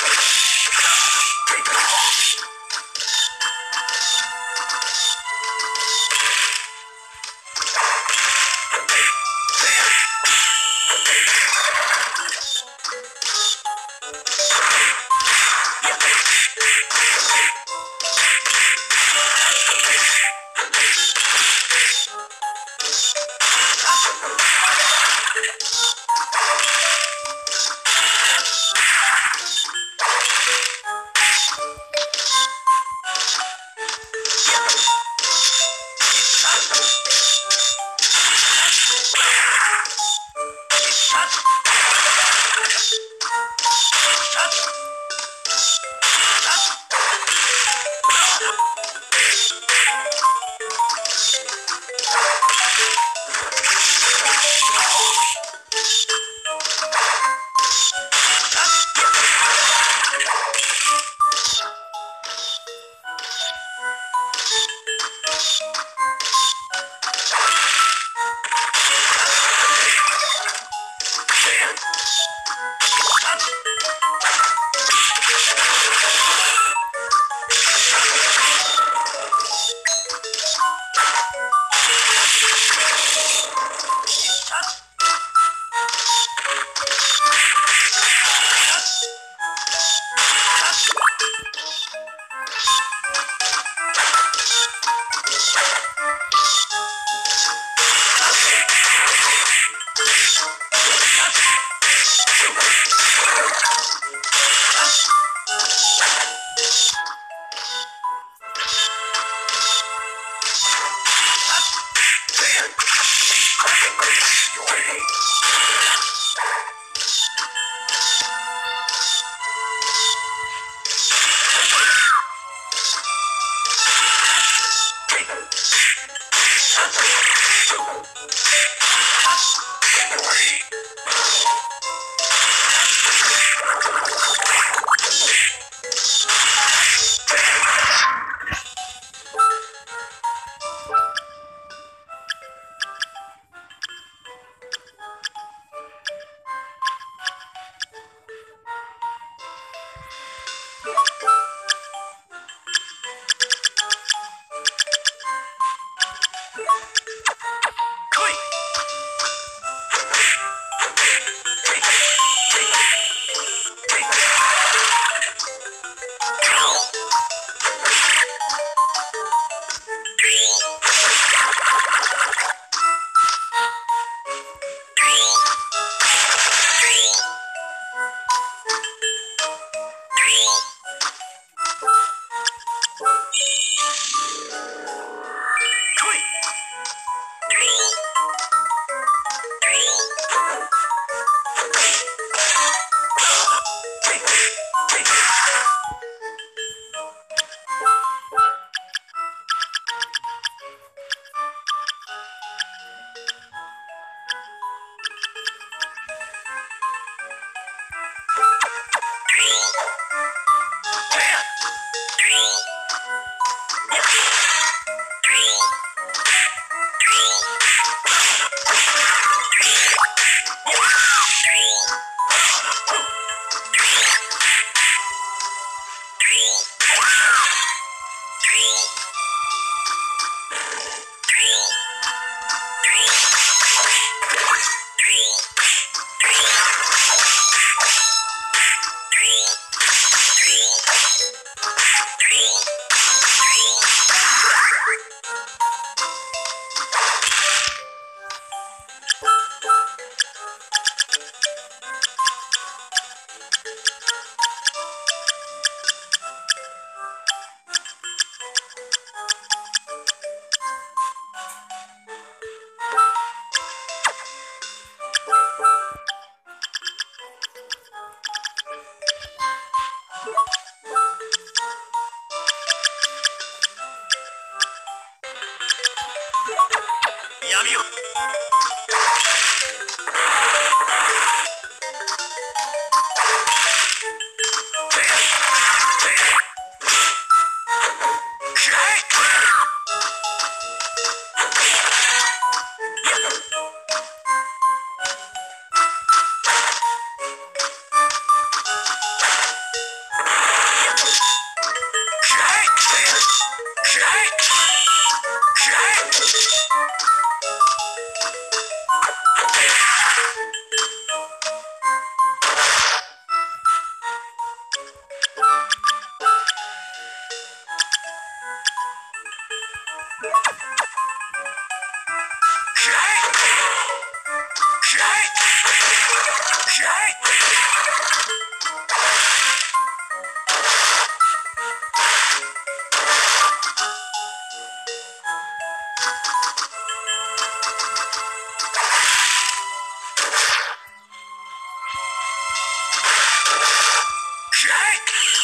take Creepers. love you. Yeah.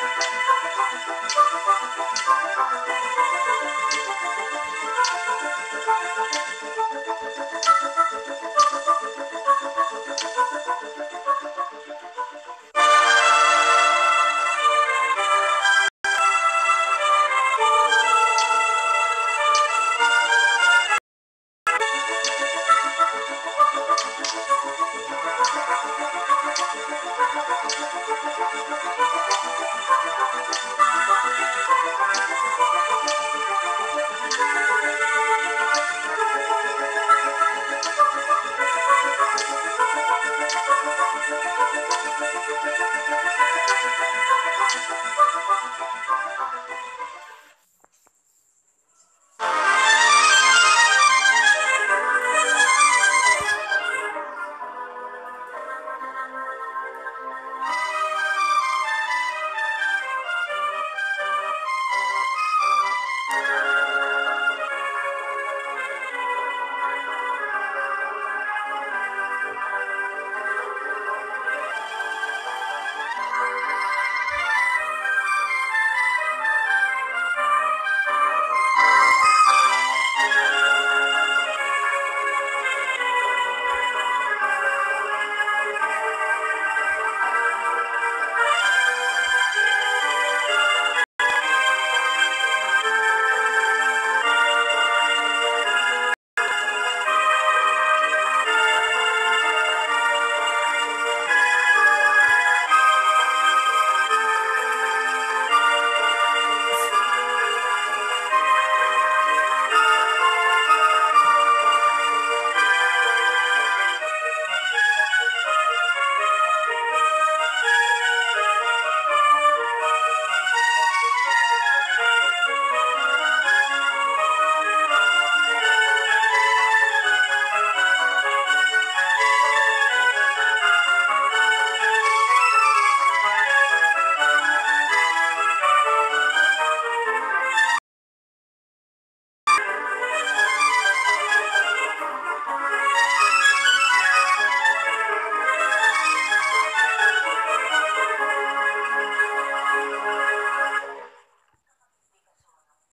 thank you